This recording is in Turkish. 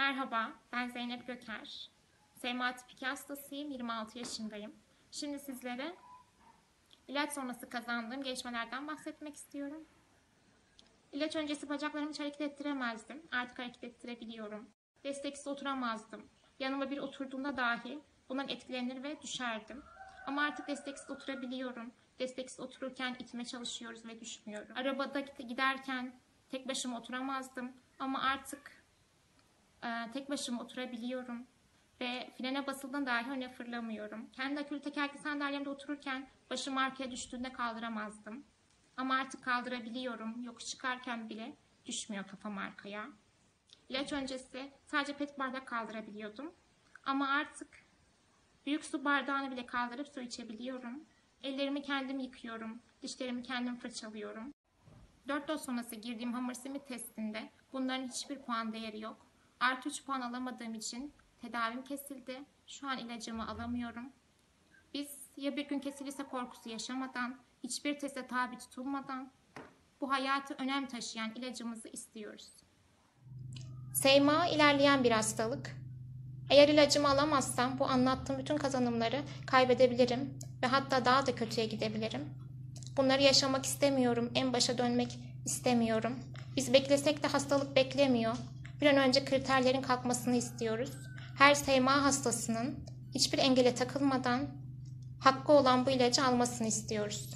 Merhaba, ben Zeynep Göker. SMA tip 2 hastasıyım, 26 yaşındayım. Şimdi sizlere ilaç sonrası kazandığım gelişmelerden bahsetmek istiyorum. İlaç öncesi bacaklarımı hiç hareket ettiremezdim. Artık hareket ettirebiliyorum. Desteksiz oturamazdım. Yanıma bir oturduğunda dahi bundan etkilenir ve düşerdim. Ama artık desteksiz oturabiliyorum. Desteksiz otururken itme çalışıyoruz ve düşmüyorum. Arabada giderken tek başıma oturamazdım. Ama artık tek başıma oturabiliyorum ve frene basıldığında dahi öne fırlamıyorum. Kendi akülü tekerlekli sandalyemde otururken başım arkaya düştüğünde kaldıramazdım. Ama artık kaldırabiliyorum. Yokuş çıkarken bile düşmüyor kafam arkaya. İlaç öncesi sadece pet bardak kaldırabiliyordum. Ama artık büyük su bardağını bile kaldırıp su içebiliyorum. Ellerimi kendim yıkıyorum. Dişlerimi kendim fırçalıyorum. 4 doz sonrası girdiğim hamur simit testinde bunların hiçbir puan değeri yok. Artı 3 puan alamadığım için tedavim kesildi. Şu an ilacımı alamıyorum. Biz ya bir gün kesilirse korkusu yaşamadan, hiçbir teste tabi tutulmadan bu hayatı önem taşıyan ilacımızı istiyoruz. SMA ilerleyen bir hastalık. Eğer ilacımı alamazsam bu anlattığım bütün kazanımları kaybedebilirim ve hatta daha da kötüye gidebilirim. Bunları yaşamak istemiyorum, en başa dönmek istemiyorum. Biz beklesek de hastalık beklemiyor. Bir an önce kriterlerin kalkmasını istiyoruz. Her SMA hastasının hiçbir engele takılmadan hakkı olan bu ilacı almasını istiyoruz.